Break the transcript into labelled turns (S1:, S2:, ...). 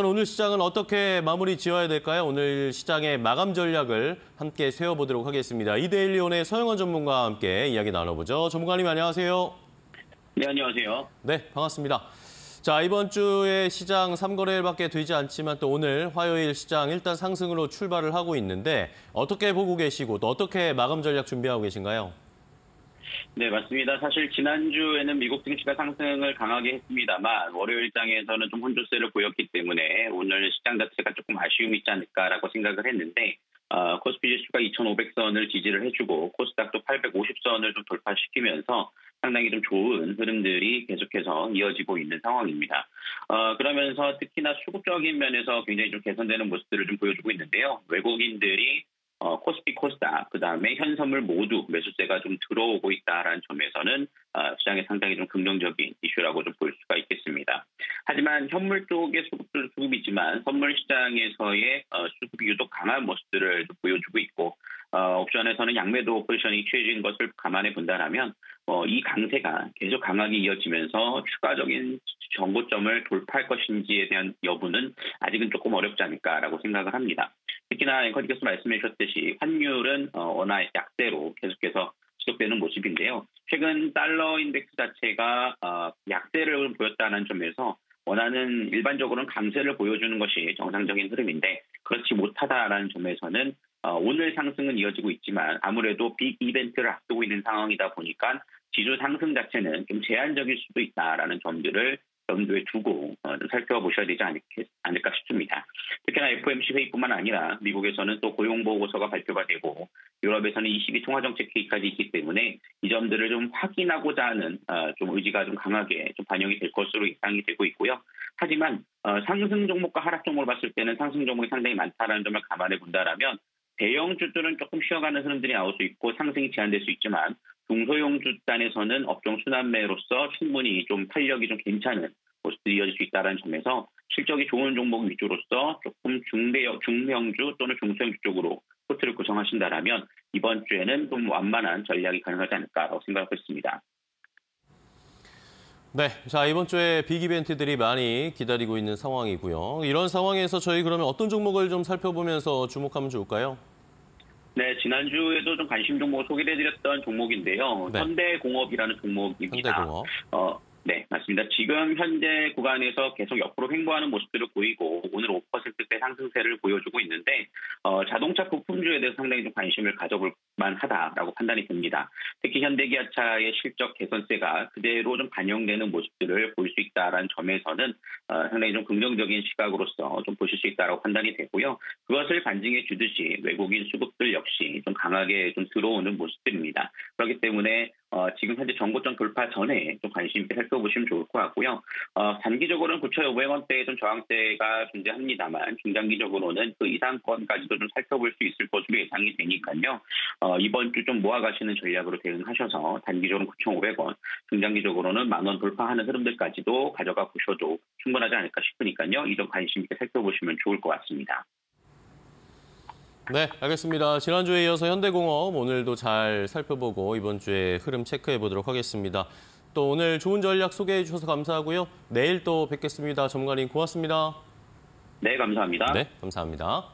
S1: 오늘 시장은 어떻게 마무리 지어야 될까요? 오늘 시장의 마감 전략을 함께 세워보도록 하겠습니다. 이데일리온의 서영원 전문가와 함께 이야기 나눠보죠. 전문가님 안녕하세요.
S2: 네, 안녕하세요.
S1: 네, 반갑습니다. 자, 이번 주에 시장 3거래일밖에 되지 않지만 또 오늘 화요일 시장 일단 상승으로 출발을 하고 있는데 어떻게 보고 계시고 또 어떻게 마감 전략 준비하고 계신가요?
S2: 네, 맞습니다. 사실 지난주에는 미국 증시가 상승을 강하게 했습니다만 월요일장에서는 좀 혼조세를 보였기 때문에 오늘 시장 자체가 조금 아쉬움이 있지 않을까라고 생각을 했는데 어, 코스피 지수가 2,500선을 지지를 해주고 코스닥도 850선을 좀 돌파시키면서 상당히 좀 좋은 흐름들이 계속해서 이어지고 있는 상황입니다. 어, 그러면서 특히나 수급적인 면에서 굉장히 좀 개선되는 모습들을 좀 보여주고 있는데요. 외국인들이 어, 코스피, 코스닥, 그 다음에 현선물 모두 매수세가 좀 들어오고 있다라는 점에서는 어, 시장에 상당히 좀 긍정적인 이슈라고 좀 볼 수가 있겠습니다. 하지만 현물 쪽의 수급도 수급이 있지만 선물 시장에서의 어, 수급이 유독 강한 모습들을 좀 보여주고 있고 어, 옵션에서는 양매도 포지션이 취해진 것을 감안해 본다면 어, 이 강세가 계속 강하게 이어지면서 추가적인 정고점을 돌파할 것인지에 대한 여부는 아직은 조금 어렵지 않을까라고 생각을 합니다. 특히나 앵커님께서 말씀해 주셨듯이 환율은 어, 워낙 약세로 계속해서 지속되는 모습인데요. 최근 달러 인덱스 자체가 어, 약세를 보였다는 점에서 원하는 일반적으로는 강세를 보여주는 것이 정상적인 흐름인데 그렇지 못하다라는 점에서는 어, 오늘 상승은 이어지고 있지만 아무래도 빅 이벤트를 앞두고 있는 상황이다 보니까 지수 상승 자체는 좀 제한적일 수도 있다라는 점들을 염두에 두고 어, 살펴보셔야 되지 않을까 싶습니다. 특히나 FOMC 회의뿐만 아니라 미국에서는 또 고용보고서가 발표가 되고 유럽에서는 22 통화정책 회의까지 있기 때문에 이 점들을 좀 확인하고자 하는 어, 좀 의지가 좀 강하게 좀 반영이 될 것으로 예상이 되고 있고요. 하지만 어, 상승 종목과 하락 종목을 봤을 때는 상승 종목이 상당히 많다는 점을 감안해 본다라면 대형주들은 조금 쉬어가는 흐름들이 나올 수 있고 상승이 제한될 수 있지만 중소형 주 단에서는 업종 순환매로서 충분히 좀 탄력이 좀 괜찮은 모습들이 이어질 수 있다는 점에서 실적이 좋은 종목 위주로서 조금 중대형, 중형주 또는 중소형주 쪽으로 포트를 구성하신다라면 이번 주에는 좀 완만한 전략이 가능하지 않을까라고 생각하고 있습니다.
S1: 네, 자 이번 주에 빅 이벤트들이 많이 기다리고 있는 상황이고요. 이런 상황에서 저희 그러면 어떤 종목을 좀 살펴보면서 주목하면 좋을까요?
S2: 네, 지난주에도 좀 관심 종목 소개해드렸던 종목인데요. 네. 현대공업이라는 종목입니다.
S1: 현대공업.
S2: 어, 네, 맞습니다. 지금 현재 구간에서 계속 옆으로 횡보하는 모습들을 보이고 오늘 5%대 상승세를 보여주고 있는데 어, 자동차 부품주에 대해서 상당히 좀 관심을 가져볼 만하다라고 판단이 됩니다. 특히 현대기아차의 실적 개선세가 그대로 좀 반영되는 모습들을 볼 수 있다라는 점에서는 어, 상당히 좀 긍정적인 시각으로서 좀 보실 수 있다라고 판단이 되고요. 그것을 반증해 주듯이 외국인 수급들 역시 좀 강하게 좀 들어오는 모습들입니다. 그렇기 때문에 어, 지금 현재 정고점 돌파 전에 좀 관심 있게 살펴보시면 좋을 것 같고요. 어, 단기적으로는 9,500원대의 좀 저항대가 존재합니다만 중장기적으로는 그 이상권까지도 좀 살펴볼 수 있을 것으로 예상이 되니까요. 어, 이번 주 좀 모아가시는 전략으로 대응하셔서 단기적으로는 9,500원, 중장기적으로는 만원 돌파하는 흐름들까지도 가져가 보셔도 충분하지 않을까 싶으니까요. 이 점 관심 있게 살펴보시면 좋을 것 같습니다.
S1: 네, 알겠습니다. 지난주에 이어서 현대공업 오늘도 잘 살펴보고 이번 주에 흐름 체크해 보도록 하겠습니다. 또 오늘 좋은 전략 소개해 주셔서 감사하고요. 내일 또 뵙겠습니다. 전문가님 고맙습니다.
S2: 네, 감사합니다.
S1: 네, 감사합니다.